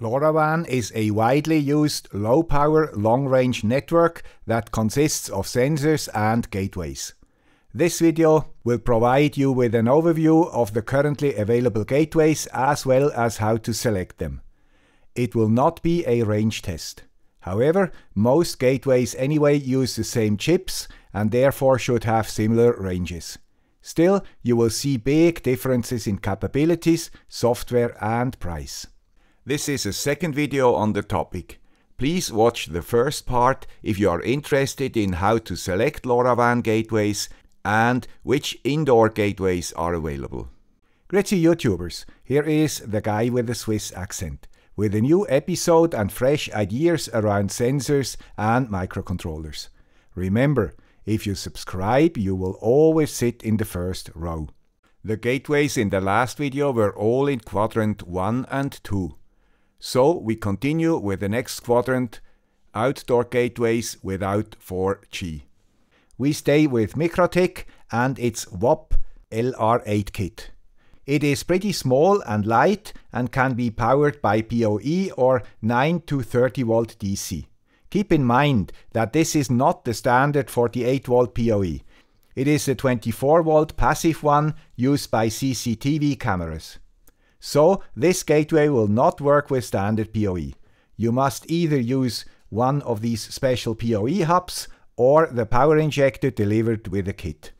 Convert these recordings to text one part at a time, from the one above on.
LoRaWAN is a widely used low-power, long-range network that consists of sensors and gateways. This video will provide you with an overview of the currently available gateways as well as how to select them. It will not be a range test. However, most gateways anyway use the same chips and therefore should have similar ranges. Still, you will see big differences in capabilities, software and price. This is a second video on the topic. Please watch the first part if you are interested in how to select LoRaWAN gateways and which indoor gateways are available. Grüezi YouTubers, here is the guy with the Swiss accent, with a new episode and fresh ideas around sensors and microcontrollers. Remember, if you subscribe, you will always sit in the first row. The gateways in the last video were all in quadrant 1 and 2. So we continue with the next quadrant, outdoor gateways without 4G. We stay with MikroTik and its wAP LR8 kit. It is pretty small and light and can be powered by PoE or 9 to 30 volt DC. Keep in mind that this is not the standard 48 volt PoE. It is the 24 volt passive one used by CCTV cameras. So this gateway will not work with standard PoE. You must either use one of these special PoE hubs or the power injector delivered with the kit.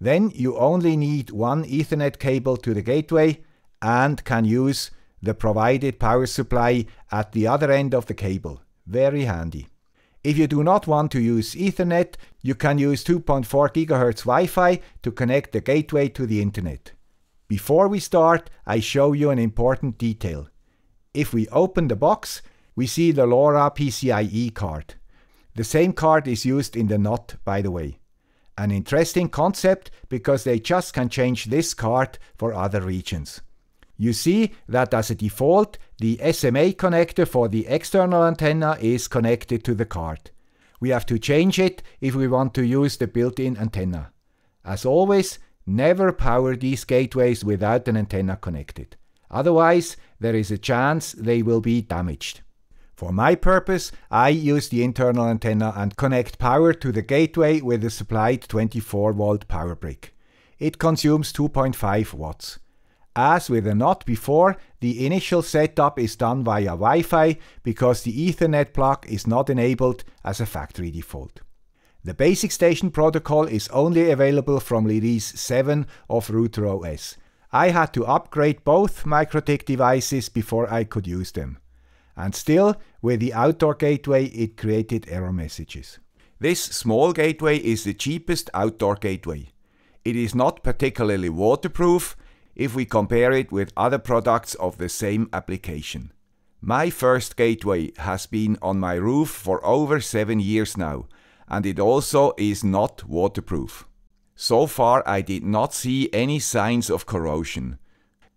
Then you only need one Ethernet cable to the gateway and can use the provided power supply at the other end of the cable. Very handy. If you do not want to use Ethernet, you can use 2.4 GHz Wi-Fi to connect the gateway to the internet. Before we start, I show you an important detail. If we open the box, we see the LoRa PCIe card. The same card is used in the KNOT, by the way. An interesting concept because they just can change this card for other regions. You see that as a default, the SMA connector for the external antenna is connected to the card. We have to change it if we want to use the built-in antenna. As always, Never power these gateways without an antenna connected. Otherwise, there is a chance they will be damaged. For my purpose, I use the internal antenna and connect power to the gateway with a supplied 24 volt power brick. It consumes 2.5 watts. As with the KNOT before, the initial setup is done via Wi-Fi because the Ethernet plug is not enabled as a factory default. The basic station protocol is only available from release 7 of Router OS. I had to upgrade both MikroTik devices before I could use them. And still, with the outdoor gateway, it created error messages. This small gateway is the cheapest outdoor gateway. It is not particularly waterproof if we compare it with other products of the same application. My first gateway has been on my roof for over 7 years now and it also is not waterproof. So far I did not see any signs of corrosion.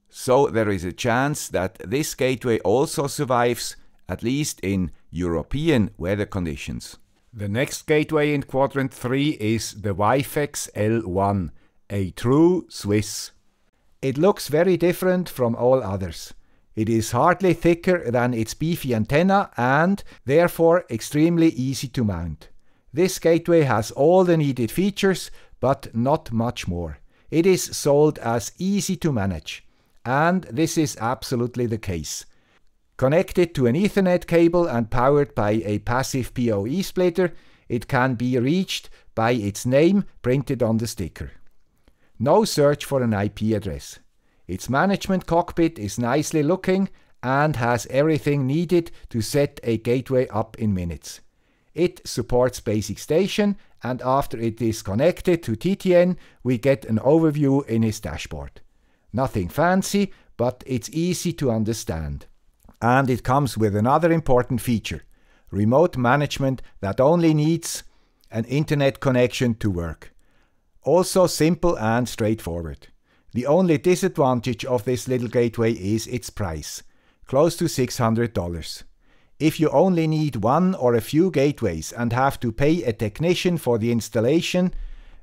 So there is a chance that this gateway also survives, at least in European weather conditions. The next gateway in quadrant 3 is the Wifx L1, a true Swiss. It looks very different from all others. It is hardly thicker than its beefy antenna and therefore extremely easy to mount. This gateway has all the needed features, but not much more. It is sold as easy to manage. And this is absolutely the case. Connected to an Ethernet cable and powered by a passive PoE splitter, it can be reached by its name printed on the sticker. No search for an IP address. Its management cockpit is nicely looking and has everything needed to set a gateway up in minutes. It supports basic station and after it is connected to TTN we get an overview in his dashboard. Nothing fancy, but it's easy to understand. And it comes with another important feature, remote management that only needs an internet connection to work. Also simple and straightforward. The only disadvantage of this little gateway is its price, close to $600. If you only need one or a few gateways and have to pay a technician for the installation,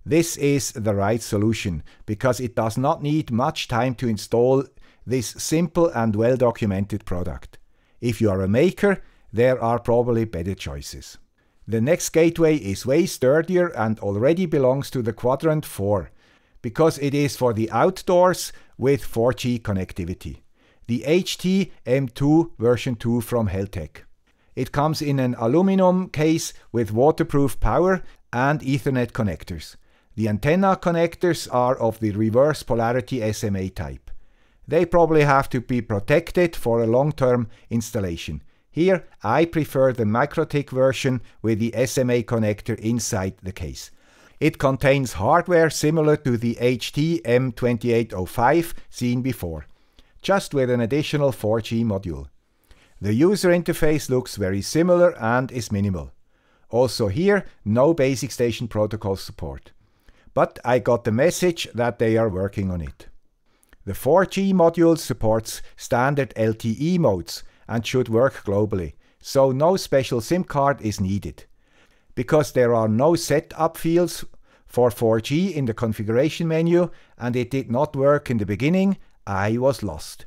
this is the right solution because it does not need much time to install this simple and well documented product. If you are a maker, there are probably better choices. The next gateway is way sturdier and already belongs to the quadrant 4, because it is for the outdoors with 4G connectivity. The HT M2 version 2 from Heltec. It comes in an aluminum case with waterproof power and Ethernet connectors. The antenna connectors are of the reverse polarity SMA type. They probably have to be protected for a long-term installation. Here I prefer the MikroTik version with the SMA connector inside the case. It contains hardware similar to the HT M2805 seen before, just with an additional 4G module. The user interface looks very similar and is minimal. Also here, no basic station protocol support. But I got the message that they are working on it. The 4G module supports standard LTE modes and should work globally, so no special SIM card is needed. Because there are no setup fields for 4G in the configuration menu and it did not work in the beginning, I was lost.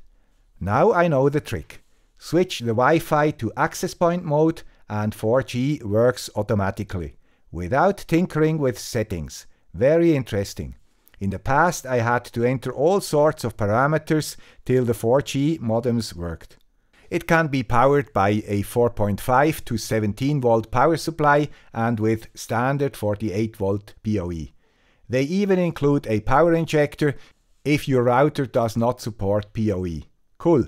Now I know the trick. Switch the Wi-Fi to access point mode and 4G works automatically, without tinkering with settings. Very interesting. In the past I had to enter all sorts of parameters till the 4G modems worked. It can be powered by a 4.5 to 17 volt power supply and with standard 48 volt PoE. They even include a power injector if your router does not support PoE. Cool.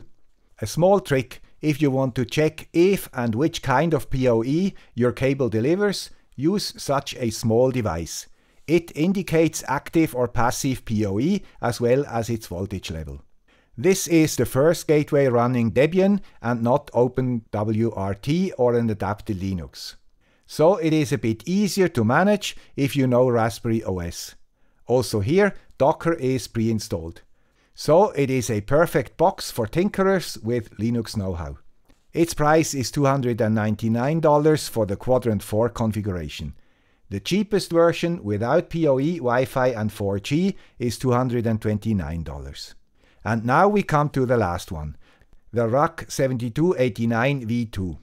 A small trick, if you want to check if and which kind of PoE your cable delivers, use such a small device. It indicates active or passive PoE as well as its voltage level. This is the first gateway running Debian and not OpenWRT or an adapted Linux. So it is a bit easier to manage if you know Raspberry OS. Also here, Docker is pre-installed. So it is a perfect box for tinkerers with Linux know-how. Its price is $299 for the Quadrant 4 configuration. The cheapest version without PoE, Wi-Fi and 4G is $229. And now we come to the last one, the RAK 7289 V2.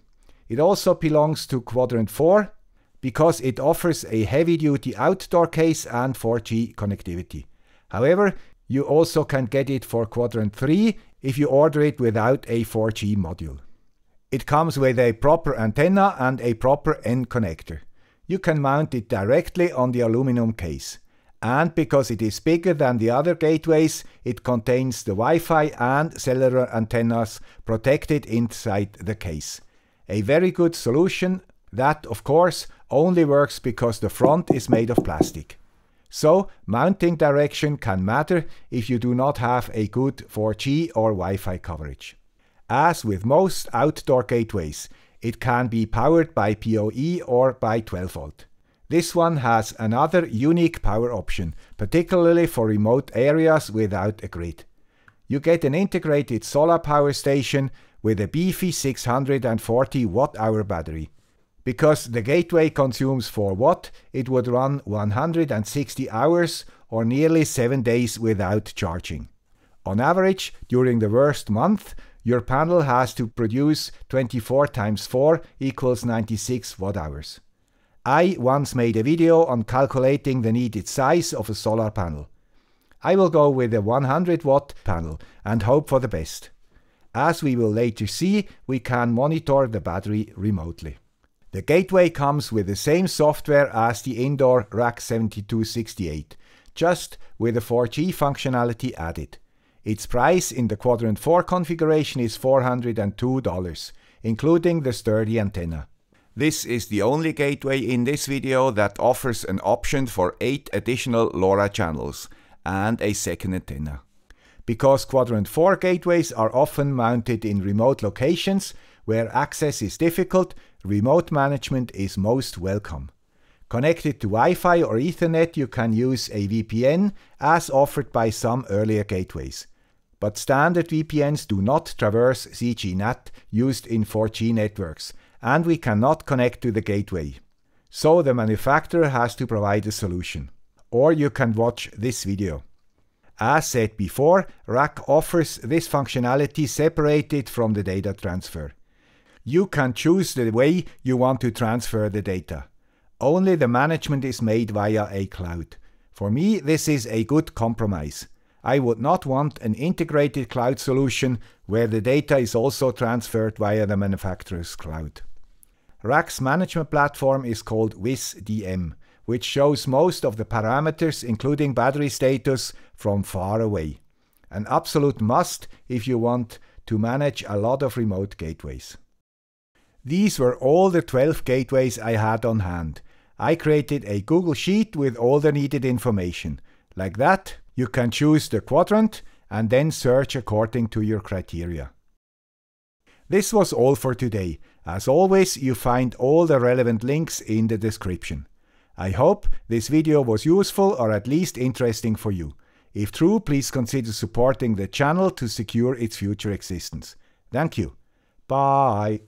It also belongs to Quadrant 4 because it offers a heavy-duty outdoor case and 4G connectivity. However, you also can get it for Quadrant 3 if you order it without a 4G module. It comes with a proper antenna and a proper end connector. You can mount it directly on the aluminum case. And because it is bigger than the other gateways, it contains the Wi-Fi and cellular antennas protected inside the case. A very good solution that, of course, only works because the front is made of plastic. So, mounting direction can matter if you do not have a good 4G or Wi-Fi coverage. As with most outdoor gateways, it can be powered by PoE or by 12V. This one has another unique power option, particularly for remote areas without a grid. You get an integrated solar power station with a beefy 640 watt-hour battery. Because the gateway consumes 4 watt, it would run 160 hours or nearly 7 days without charging. On average, during the worst month, your panel has to produce 24 times 4 equals 96 watt hours. I once made a video on calculating the needed size of a solar panel. I will go with a 100 watt panel and hope for the best. As we will later see, we can monitor the battery remotely. The gateway comes with the same software as the indoor RAK 7268, just with a 4G functionality added. Its price in the Quadrant 4 configuration is $402, including the sturdy antenna. This is the only gateway in this video that offers an option for 8 additional LoRa channels and a second antenna. Because Quadrant 4 gateways are often mounted in remote locations where access is difficult, remote management is most welcome. Connected to Wi-Fi or Ethernet you can use a VPN as offered by some earlier gateways. But standard VPNs do not traverse CGNAT used in 4G networks and we cannot connect to the gateway. So the manufacturer has to provide a solution. Or you can watch this video. As said before, RAK offers this functionality separated from the data transfer. You can choose the way you want to transfer the data. Only the management is made via a cloud. For me, this is a good compromise. I would not want an integrated cloud solution where the data is also transferred via the manufacturer's cloud. RAK's management platform is called WisDM, which shows most of the parameters including battery status from far away. An absolute must if you want to manage a lot of remote gateways. These were all the 12 gateways I had on hand. I created a Google Sheet with all the needed information. Like that, you can choose the quadrant and then search according to your criteria. This was all for today. As always, you find all the relevant links in the description. I hope this video was useful or at least interesting for you. If true, please consider supporting the channel to secure its future existence. Thank you. Bye.